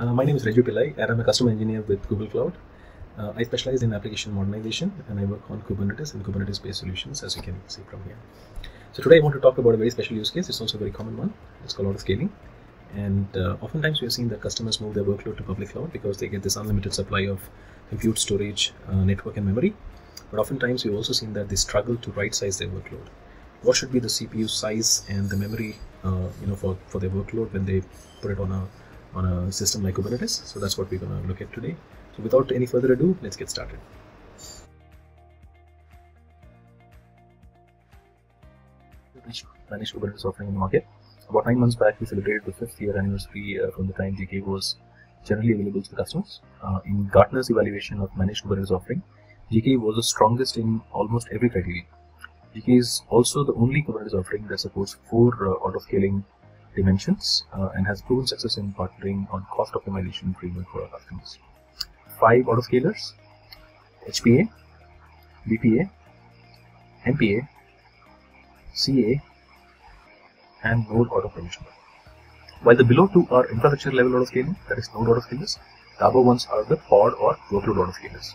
Uh, my name is Reju Pillai and I'm a customer engineer with Google Cloud. Uh, I specialize in application modernization and I work on Kubernetes and Kubernetes based solutions as you can see from here. So today I want to talk about a very special use case. It's also a very common one. It's called auto scaling. And uh, oftentimes we have seen that customers move their workload to public cloud because they get this unlimited supply of compute, storage, uh, network, and memory. But oftentimes we've also seen that they struggle to right size their workload. What should be the CPU size and the memory, uh, you know, for, for their workload when they put it on a on a system like Kubernetes? So that's what we're going to look at today. So without any further ado, let's get started. Managed Kubernetes offering in the market. About nine months back, we celebrated the fifth year anniversary uh, from the time GKE was generally available to the customers. Uh, in Gartner's evaluation of managed Kubernetes offering, GKE was the strongest in almost every criteria. GKE is also the only Kubernetes offering that supports four uh, auto-scaling dimensions uh, and has proven success in partnering on cost optimization framework for our customers. Five autoscalers, HPA, VPA, MPA, CA, and node auto provisioner. While the below two are infrastructure level autoscaling, that is node autoscalers, the above ones are the pod or workload autoscalers.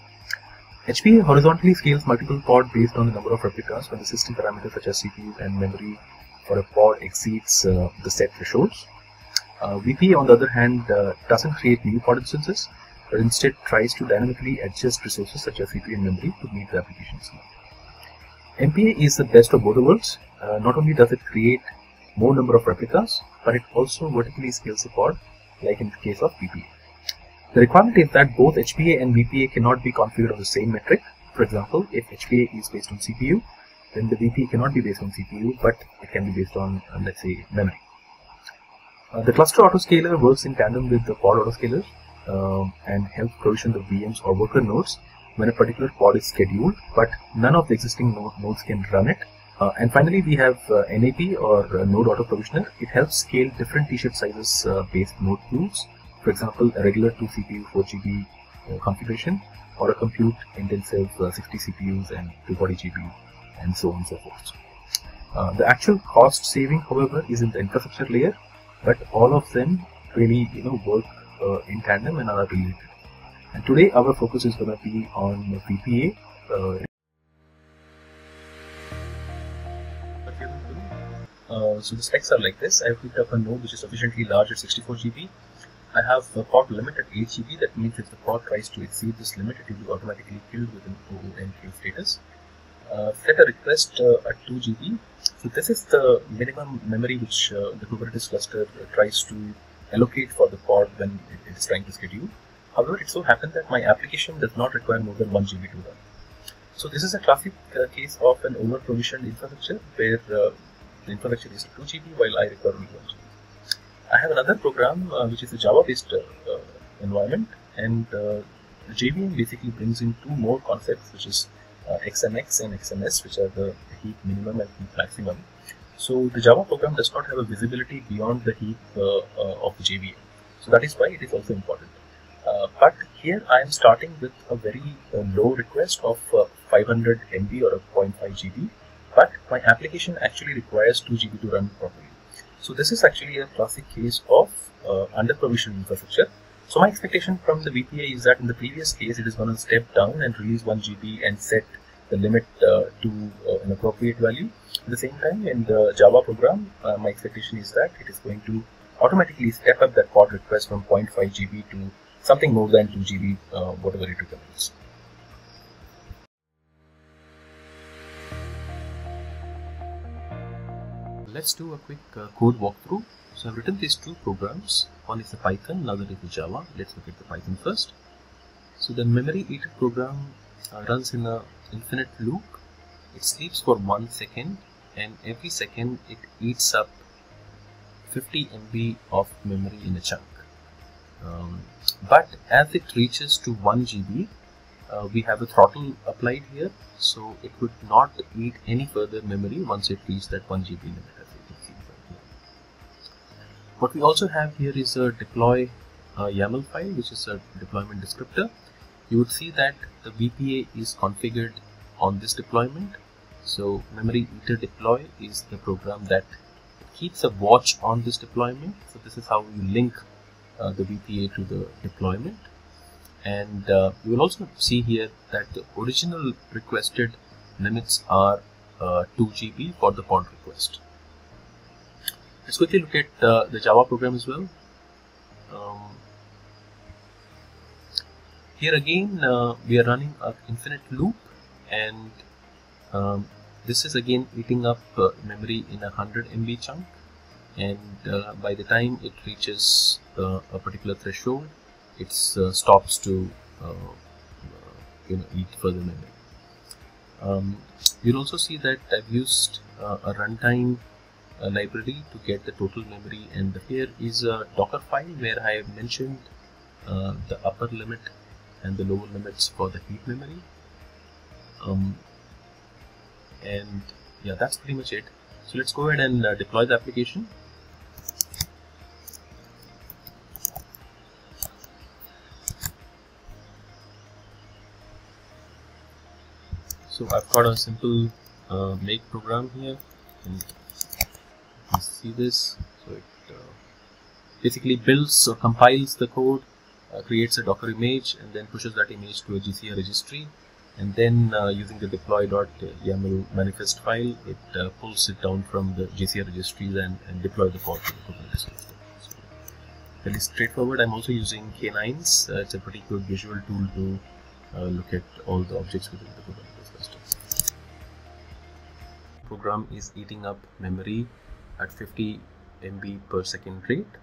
HPA horizontally scales multiple pod based on the number of replicas when the system parameters such as CPU and memory for a pod exceeds uh, the set thresholds. Uh, VPA, on the other hand, uh, doesn't create new pod instances, but instead tries to dynamically adjust resources such as CPU and memory to meet the application's need. MPA is the best of both worlds. Uh, not only does it create more number of replicas, but it also vertically scales the pod, like in the case of VPA. The requirement is that both HPA and VPA cannot be configured on the same metric. For example, if HPA is based on CPU, then the VPA cannot be based on CPU, but it can be based on, uh, let's say, memory. Uh, the cluster autoscaler works in tandem with the pod autoscaler uh, and helps provision the VMs or worker nodes when a particular pod is scheduled, but none of the existing node nodes can run it. Uh, and finally, we have uh, NAP or uh, Node Auto Provisioner. It helps scale different t-shirt sizes based node pools. For example, a regular 2 CPU, 4 GB configuration, or a compute intensive 60 CPUs and 240 GPU and so on and so forth. Uh, the actual cost saving, however, is in the infrastructure layer, but all of them really, you know, work uh, in tandem and are related. And today, our focus is going to be on VPA. Uh, uh, so the specs are like this. I have picked up a node which is sufficiently large at 64 GB. I have a pod limit at 8 GB. That means if the pod tries to exceed this limit, it will be automatically killed with an OOMKilled status uh, set a request uh, at 2 GB. So this is the minimum memory which uh, the Kubernetes cluster tries to allocate for the pod when it is trying to schedule. However, it so happens that my application does not require more than 1 GB to run. So this is a classic uh, case of an over-provisioned infrastructure where uh, the infrastructure is 2 GB while I require only 1 GB. I have another program uh, which is a Java-based environment and JVM basically brings in two more concepts which is uh, XMX and XMS, which are the heap minimum and heap maximum. So the Java program does not have a visibility beyond the heap uh, uh, of the JVM. So that is why it is also important. Uh, but here I am starting with a very uh, low request of uh, 500 MB or a 0.5 GB, but my application actually requires 2 GB to run properly. So this is actually a classic case of under provisioned infrastructure so my expectation from the VPA is that in the previous case, it is going to step down and release 1 GB and set the limit uh, to uh, an appropriate value. At the same time, in the Java program, uh, my expectation is that it is going to automatically step up that pod request from 0.5 GB to something more than 2 GB, uh, whatever it recommends. Let's do a quick uh, code walkthrough. So I've written these two programs. One is the Python, another is the Java. Let's look at the Python first. So the memory eater program uh, runs in an infinite loop. It sleeps for one second and every second it eats up 50 MB of memory in a chunk. Um, but as it reaches to 1 GB, uh, we have a throttle applied here, so it would not eat any further memory once it reaches that 1 GB limit. What we also have here is a deploy uh, YAML file, which is a deployment descriptor. You would see that the VPA is configured on this deployment. So memory eater deploy is the program that keeps a watch on this deployment. So this is how you link uh, the VPA to the deployment. And uh, you will also see here that the original requested limits are uh, 2 GB for the pod request. Let's quickly look at uh, the Java program as well. Um, here again, uh, we are running an infinite loop and um, this is again eating up uh, memory in a 100 MB chunk and uh, by the time it reaches uh, a particular threshold it uh, stops to you know eat further memory um, you'll also see that I've used a runtime library to get the total memory. And here is a docker file where I have mentioned the upper limit and the lower limits for the heap memory. Um, and yeah that's pretty much it. So let's go ahead and uh, deploy the application. So I've got a simple uh, make program here. And you see this so it uh, basically builds or compiles the code uh, creates a docker image and then pushes that image to a GCR registry and then uh, using the deploy.yaml manifest file it uh, pulls it down from the GCR registries and, and deploy the pod to the Kubernetes. Fairly straightforward. I'm also using K9s. Uh, it's a pretty good visual tool to uh, look at all the objects within the Kubernetes cluster. Program is eating up memory at 50 MB per second rate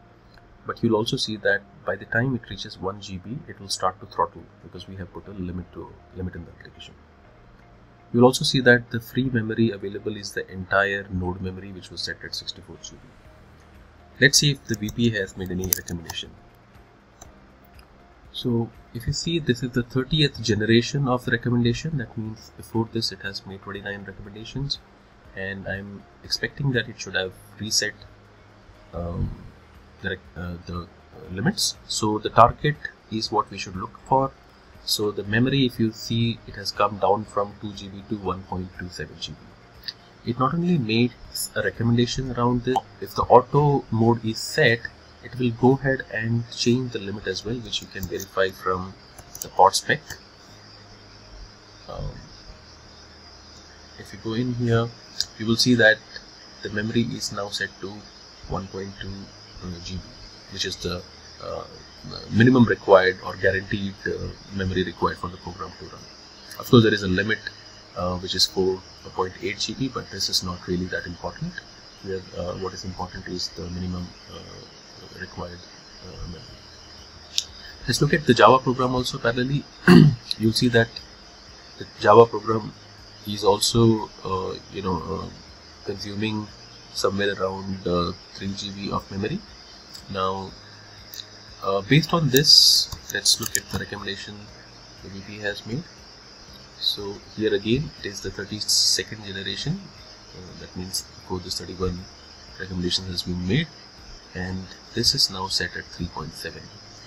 but you'll also see that by the time it reaches 1 GB it will start to throttle because we have put a limit to limit in the application. You'll also see that the free memory available is the entire node memory which was set at 64 GB. Let's see if the VPA has made any recommendation. So if you see this is the 30th generation of the recommendation that means before this it has made 29 recommendations and I'm expecting that it should have reset um, the, uh, the uh, limits. So the target is what we should look for. So the memory if you see it has come down from 2 GB to 1.27 GB it not only made a recommendation around this if the auto mode is set it will go ahead and change the limit as well which you can verify from the pod spec. Um, if you go in here you will see that the memory is now set to 1.2 GB, which is the uh, minimum required or guaranteed uh, memory required for the program to run. Of course, there is a limit uh, which is 4.8 GB, but this is not really that important. Where, what is important is the minimum required memory. Let's look at the Java program also parallelly. You'll see that the Java program is also, uh, you know, uh, consuming somewhere around uh, 3 GB of memory. Now uh, based on this let's look at the recommendation the VPA has made. So here again it is the 32nd generation. Uh, that means before this 31 recommendation has been made. And this is now set at 3.7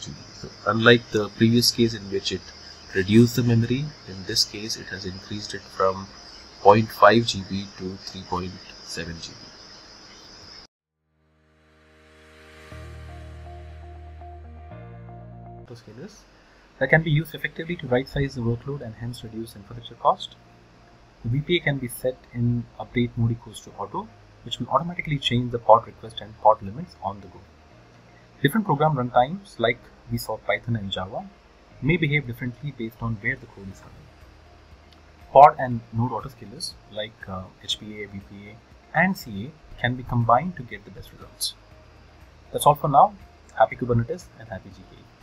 GB. So unlike the previous case in which it reduced the memory, in this case it has increased it from 0.5 GB to 3.7 GB. autoscalers that can be used effectively to right size the workload and hence reduce infrastructure cost. The VPA can be set in update mode equals to auto, which will automatically change the pod request and pod limits on the go. Different program runtimes, like we saw Python and Java, may behave differently based on where the code is running. Pod and node autoscalers, like uh, HPA, VPA, and CA, can be combined to get the best results. That's all for now. Happy Kubernetes and happy GKE.